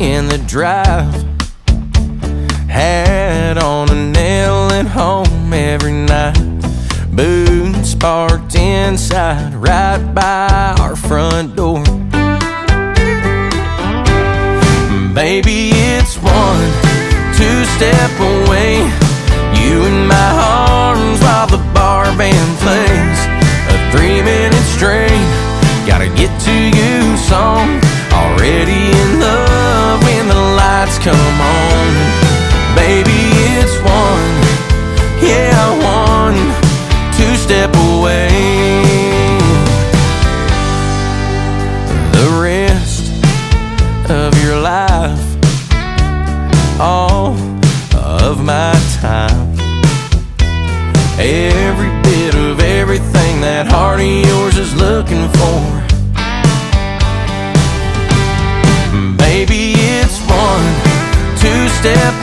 in the drive. Had on a nail at home every night. Boots parked inside, right by our front door. Baby, it's one, two step away. You in my arms while the bar band plays. A three minute strain, gotta get to you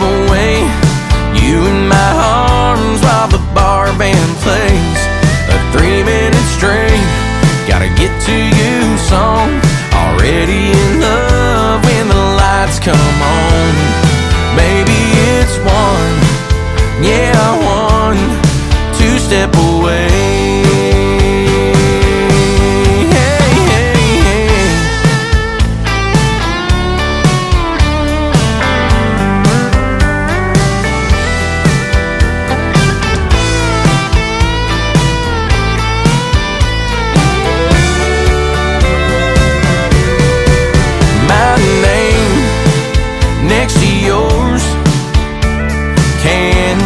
away. You in my arms while the bar band plays. A three minute strain, gotta get to you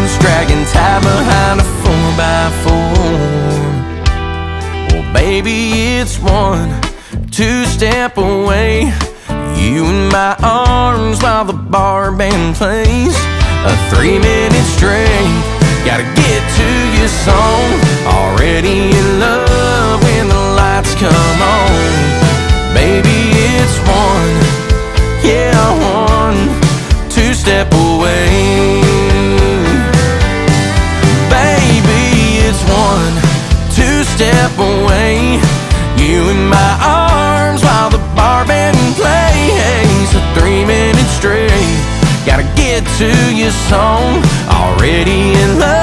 Cans dragging tie behind a four by four. Well, baby, it's one, two step away. You in my arms while the bar band plays. A three minute strain. Gotta get to your song. Already song. Already in love